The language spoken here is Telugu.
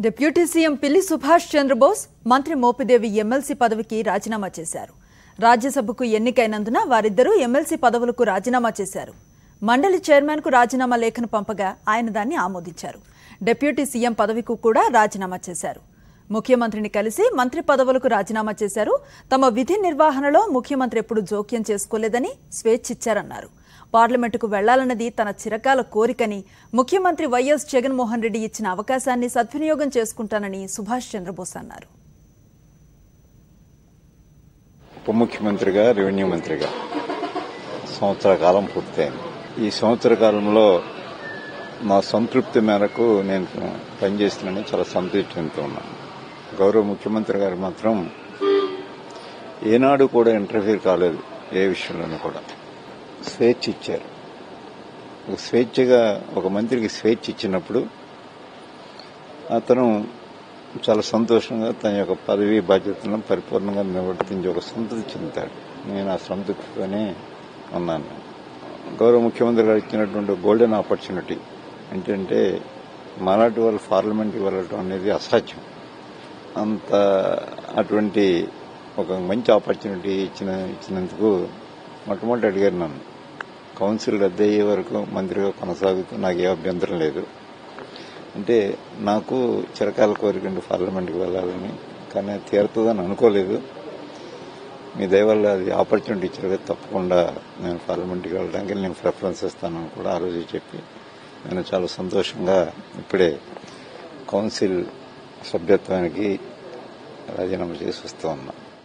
డిప్యూటీ సీఎం పిల్లి సుభాష్ చంద్రబోస్ మంత్రి మోపిదేవి ఎమ్మెల్సీ పదవికి రాజీనామా చేశారు. రాజ్యసభకు ఎన్నికైనందున వారిద్దరూ ఎమ్మెల్సీ పదవులకు రాజీనామా చేశారు. మండలి చైర్మన్కు రాజీనామా లేఖను పంపగా ఆయన దాన్ని ఆమోదించారు. డిప్యూటీ సీఎం పదవికు కూడా రాజీనామా చేశారు. ముఖ్యమంత్రిని కలిసి మంత్రి పదవులకు రాజీనామా చేశారు. తమ విధి నిర్వహణలో ముఖ్యమంత్రి ఎప్పుడు జోక్యం చేసుకోలేదని స్వేచ్ఛిచ్చారన్నారు. పార్లమెంటుకు వెళ్ళాలన్నది తన చిరకాల కోరికని ముఖ్యమంత్రి వైఎస్ జగన్మోహన్ రెడ్డి ఇచ్చిన అవకాశాన్ని సద్వినియోగం చేసుకుంటానని సుభాష్ చంద్రబోస్ అన్నారు. ఉప ముఖ్యమంత్రిగా రెవెన్యూ మంత్రిగా సంవత్సర కాలం పూర్తయింది. ఈ సంవత్సర కాలంలో నా సంతృప్తి మేరకు నేను పనిచేస్తున్నానని చాలా సంతృప్తి చెందుతూ ఉన్నాను. గౌరవ ముఖ్యమంత్రి గారు మాత్రం ఏనాడు కూడా ఇంటర్ఫీర్ కాలేదు ఏ విషయంలోనూ కూడా. స్వేచ్ఛ ఇచ్చారు ఒక స్వేచ్ఛగా ఒక మంత్రికి స్వేచ్ఛ ఇచ్చినప్పుడు అతను చాలా సంతోషంగా తన యొక్క పదవి బాధ్యతలను పరిపూర్ణంగా నిర్వర్తించి ఒక సంతృప్తి చెందుతాడు. నేను ఆ సంతృప్తితోనే ఉన్నాను. గౌరవ ముఖ్యమంత్రి గారు ఇచ్చినటువంటి గోల్డెన్ ఆపర్చునిటీ ఏంటంటే మరాఠీ వాళ్ళు పార్లమెంట్కి వెళ్ళడం అనేది అసాధ్యం. అంత అటువంటి ఒక మంచి ఆపర్చునిటీ ఇచ్చిన ఇచ్చినందుకు మొట్టమొదటి అడిగారు నన్ను. కౌన్సిల్ రద్దయ్యే వరకు మంత్రిగా కొనసాగుతూ నాకు ఏ అభ్యంతరం లేదు. అంటే నాకు చిరకాల కోరిక పార్లమెంట్కి వెళ్ళాలని కానీ తీరుతుందని అనుకోలేదు. మీ దయవల్ల అది ఆపర్చునిటీ ఇచ్చారు కదా తప్పకుండా నేను పార్లమెంట్కి వెళ్ళడానికి నేను ప్రిఫరెన్స్ ఇస్తానని కూడా ఆ రోజు చెప్పి నేను చాలా సంతోషంగా ఇప్పుడే కౌన్సిల్ సభ్యత్వానికి రాజీనామా చేసి వస్తూ ఉన్నాను